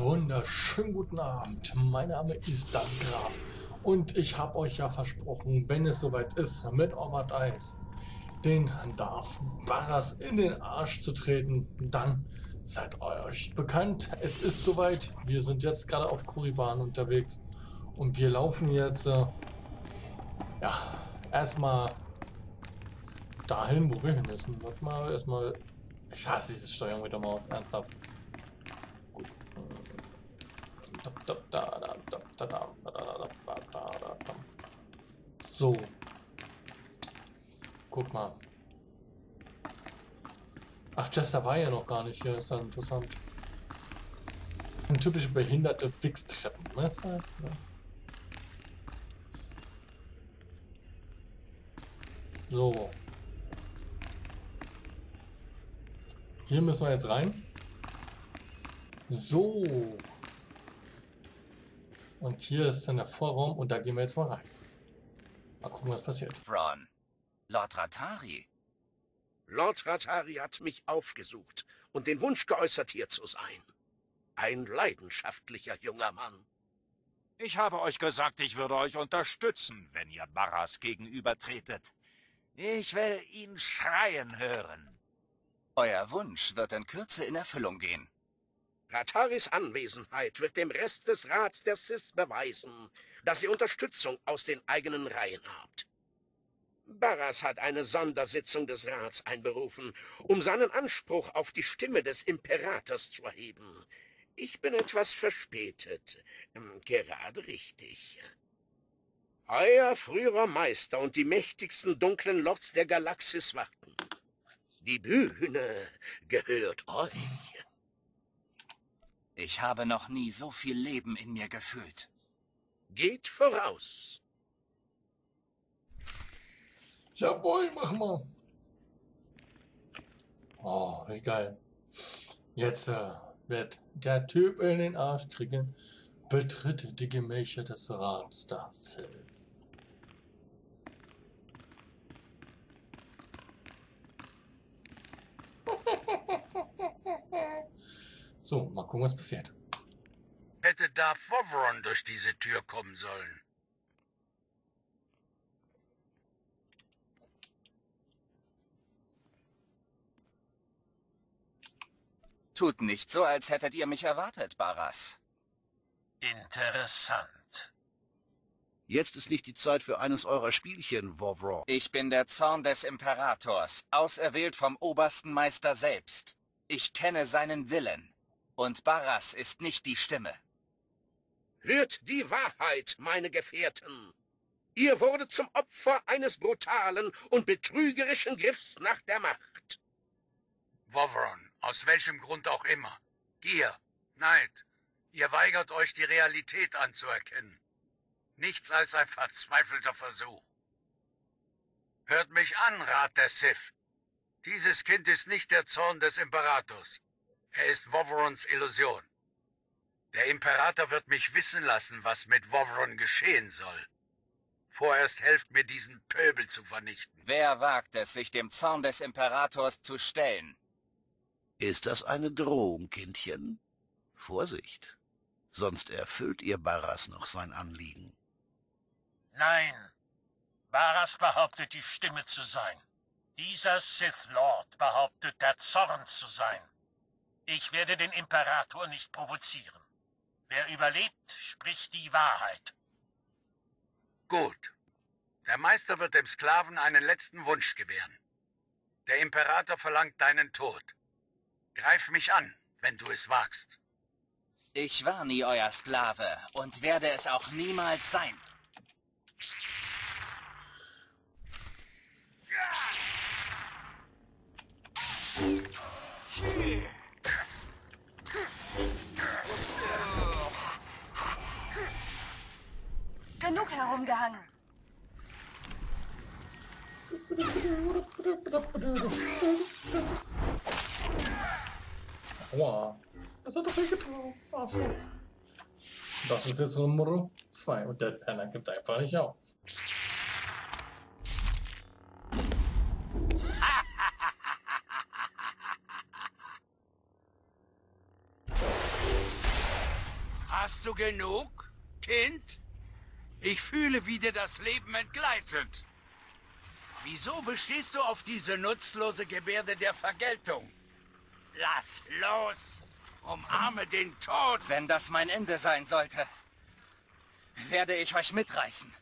Wunderschönen guten Abend. Mein Name ist Dan Graf und ich habe euch ja versprochen, wenn es soweit ist, mit Orbert Eis den Darf Barras in den Arsch zu treten, dann seid euch bekannt. Es ist soweit. Wir sind jetzt gerade auf Kuriban unterwegs und wir laufen jetzt äh, ja erstmal dahin, wo wir hin müssen. Warte mal, erstmal. Ich hasse diese Steuerung mit der Maus, ernsthaft. So. Guck mal. Ach, Chester war ja noch gar nicht hier. ist ja interessant. Sind typische behinderte Wichstreppen. Ne? So. Hier müssen wir jetzt rein. So. Und hier ist dann der Vorraum und da gehen wir jetzt mal rein. Mal gucken, was passiert. Ron, Lord Ratari. Lord Ratari hat mich aufgesucht und den Wunsch geäußert, hier zu sein. Ein leidenschaftlicher junger Mann. Ich habe euch gesagt, ich würde euch unterstützen, wenn ihr Barras gegenübertretet. Ich will ihn schreien hören. Euer Wunsch wird in Kürze in Erfüllung gehen. Rataris Anwesenheit wird dem Rest des Rats der Sis beweisen, dass ihr Unterstützung aus den eigenen Reihen habt. Barras hat eine Sondersitzung des Rats einberufen, um seinen Anspruch auf die Stimme des Imperators zu erheben. Ich bin etwas verspätet. Ähm, gerade richtig. Euer früherer Meister und die mächtigsten dunklen Lords der Galaxis warten. Die Bühne gehört euch. Ich habe noch nie so viel Leben in mir gefühlt. Geht voraus. Jawohl, mach mal. Oh, wie geil. Jetzt äh, wird der Typ in den Arsch kriegen. Betritt die Gemächer des Rats das Hilf. So, mal gucken, was passiert. Hätte da Fovron durch diese Tür kommen sollen. Tut nicht so, als hättet ihr mich erwartet, Barras. Interessant. Jetzt ist nicht die Zeit für eines eurer Spielchen, Vovron. Ich bin der Zorn des Imperators, auserwählt vom obersten Meister selbst. Ich kenne seinen Willen. Und Barras ist nicht die Stimme. Hört die Wahrheit, meine Gefährten. Ihr wurde zum Opfer eines brutalen und betrügerischen Griffs nach der Macht. Wovron, aus welchem Grund auch immer. Gier, Neid. Ihr weigert euch, die Realität anzuerkennen. Nichts als ein verzweifelter Versuch. Hört mich an, Rat der Sith. Dieses Kind ist nicht der Zorn des Imperators. Er ist Wovrons Illusion. Der Imperator wird mich wissen lassen, was mit Wovron geschehen soll. Vorerst helft mir, diesen Pöbel zu vernichten. Wer wagt es, sich dem Zorn des Imperators zu stellen? Ist das eine Drohung, Kindchen? Vorsicht, sonst erfüllt ihr Barras noch sein Anliegen. Nein, Barras behauptet, die Stimme zu sein. Dieser Sith Lord behauptet, der Zorn zu sein. Ich werde den Imperator nicht provozieren. Wer überlebt, spricht die Wahrheit. Gut. Der Meister wird dem Sklaven einen letzten Wunsch gewähren. Der Imperator verlangt deinen Tod. Greif mich an, wenn du es wagst. Ich war nie euer Sklave und werde es auch niemals sein. Genug herumgehangen. Aua. Das hat doch wehgetan. Arschloch. Das ist jetzt Nummer 2 und der Penner gibt einfach nicht auf. Hast du genug, Kind? Ich fühle, wie dir das Leben entgleitet. Wieso bestehst du auf diese nutzlose Gebärde der Vergeltung? Lass los! Umarme den Tod! Wenn das mein Ende sein sollte, werde ich euch mitreißen.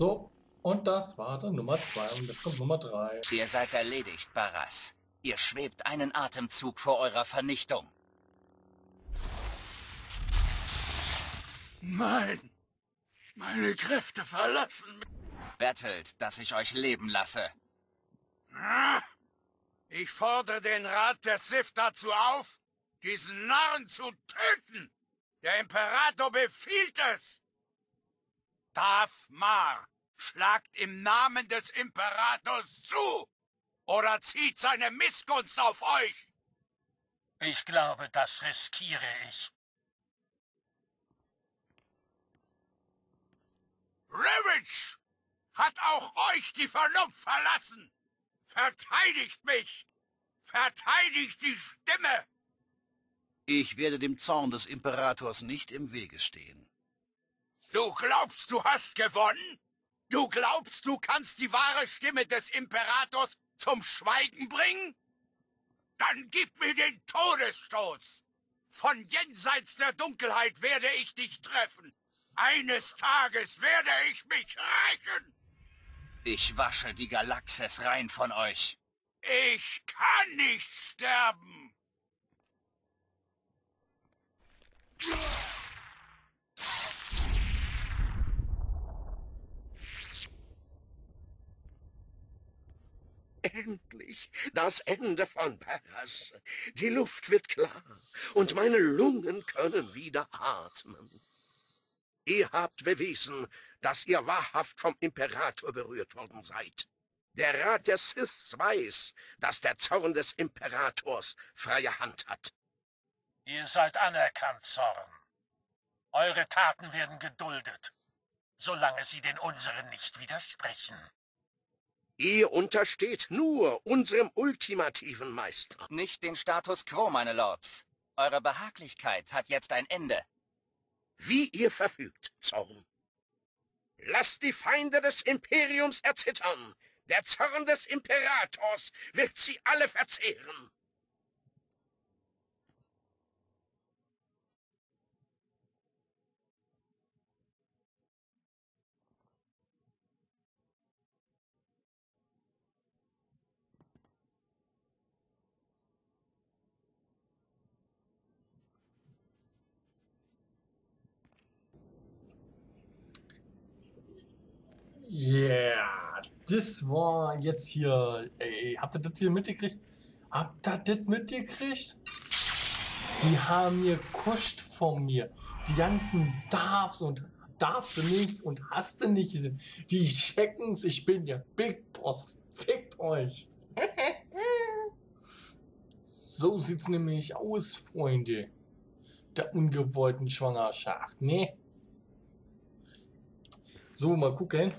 So, und das war dann Nummer 2 und jetzt kommt Nummer 3. Ihr seid erledigt, Barras. Ihr schwebt einen Atemzug vor eurer Vernichtung. Mein... Meine Kräfte verlassen mich. Bettelt, dass ich euch leben lasse. Ah! Ich fordere den Rat der Sith dazu auf, diesen Narren zu töten. Der Imperator befiehlt es. Darth Mar schlagt im Namen des Imperators zu oder zieht seine Missgunst auf euch. Ich glaube, das riskiere ich. Ravage hat auch euch die Vernunft verlassen. Verteidigt mich! Verteidigt die Stimme! Ich werde dem Zorn des Imperators nicht im Wege stehen. Du glaubst, du hast gewonnen? Du glaubst, du kannst die wahre Stimme des Imperators zum Schweigen bringen? Dann gib mir den Todesstoß! Von jenseits der Dunkelheit werde ich dich treffen. Eines Tages werde ich mich rächen! Ich wasche die Galaxis rein von euch. Ich kann nicht sterben! Endlich das Ende von Paris. Die Luft wird klar und meine Lungen können wieder atmen. Ihr habt bewiesen, dass ihr wahrhaft vom Imperator berührt worden seid. Der Rat der Siths weiß, dass der Zorn des Imperators freie Hand hat. Ihr seid anerkannt, Zorn. Eure Taten werden geduldet, solange sie den unseren nicht widersprechen. Ihr untersteht nur unserem ultimativen Meister. Nicht den Status quo, meine Lords. Eure Behaglichkeit hat jetzt ein Ende. Wie ihr verfügt, Zorn. Lasst die Feinde des Imperiums erzittern. Der Zorn des Imperators wird sie alle verzehren. Yeah, das war jetzt hier. Ey, habt ihr das hier mitgekriegt? Habt ihr das mitgekriegt? Die haben mir kuscht von mir. Die ganzen Darfs und darfst du nicht und hast du nicht. Die checken's. Ich bin ja Big Boss. Fickt euch. So sieht's nämlich aus, Freunde. Der ungewollten Schwangerschaft, ne? So, mal gucken.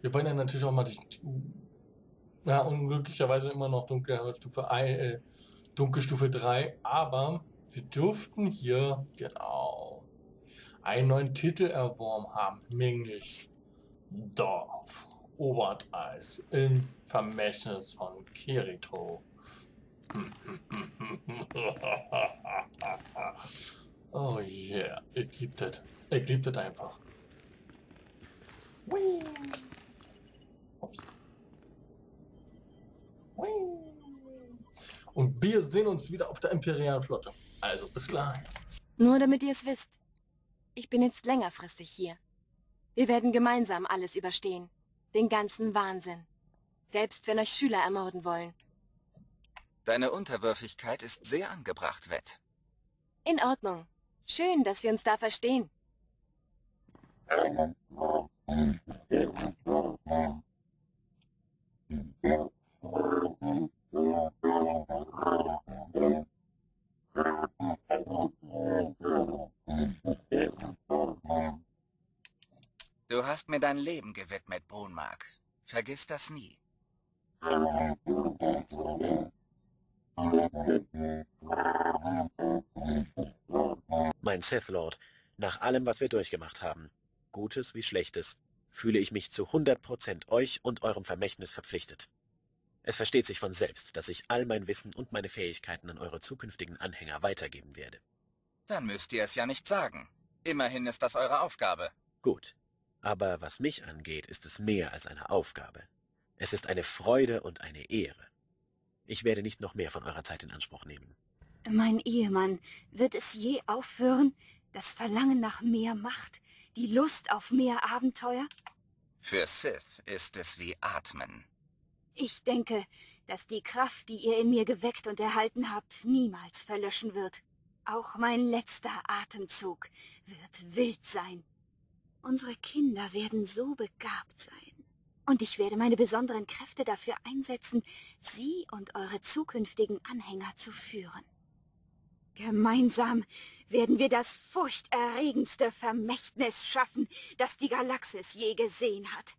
Wir wollen ja natürlich auch mal die, na, unglücklicherweise immer noch Dunkelstufe, äh, Dunkelstufe 3, aber wir dürften hier, genau, einen neuen Titel erworben haben, nämlich Dorf, Oberteis im Vermächtnis von Kirito. oh yeah, ich lieb das. Ich lieb das einfach. Whee. Ups. Und wir sehen uns wieder auf der Imperialen Flotte. Also bis gleich. Nur damit ihr es wisst. Ich bin jetzt längerfristig hier. Wir werden gemeinsam alles überstehen. Den ganzen Wahnsinn. Selbst wenn euch Schüler ermorden wollen. Deine Unterwürfigkeit ist sehr angebracht, Wett. In Ordnung. Schön, dass wir uns da verstehen. Du hast mir dein Leben gewidmet, Brunmark. Vergiss das nie. Mein Sith Lord, nach allem, was wir durchgemacht haben, Gutes wie Schlechtes, fühle ich mich zu 100% euch und eurem Vermächtnis verpflichtet. Es versteht sich von selbst, dass ich all mein Wissen und meine Fähigkeiten an eure zukünftigen Anhänger weitergeben werde. Dann müsst ihr es ja nicht sagen. Immerhin ist das eure Aufgabe. Gut. Aber was mich angeht, ist es mehr als eine Aufgabe. Es ist eine Freude und eine Ehre. Ich werde nicht noch mehr von eurer Zeit in Anspruch nehmen. Mein Ehemann, wird es je aufhören? Das Verlangen nach mehr Macht? Die Lust auf mehr Abenteuer? Für Sith ist es wie Atmen. Ich denke, dass die Kraft, die ihr in mir geweckt und erhalten habt, niemals verlöschen wird. Auch mein letzter Atemzug wird wild sein. Unsere Kinder werden so begabt sein. Und ich werde meine besonderen Kräfte dafür einsetzen, sie und eure zukünftigen Anhänger zu führen. Gemeinsam werden wir das furchterregendste Vermächtnis schaffen, das die Galaxis je gesehen hat.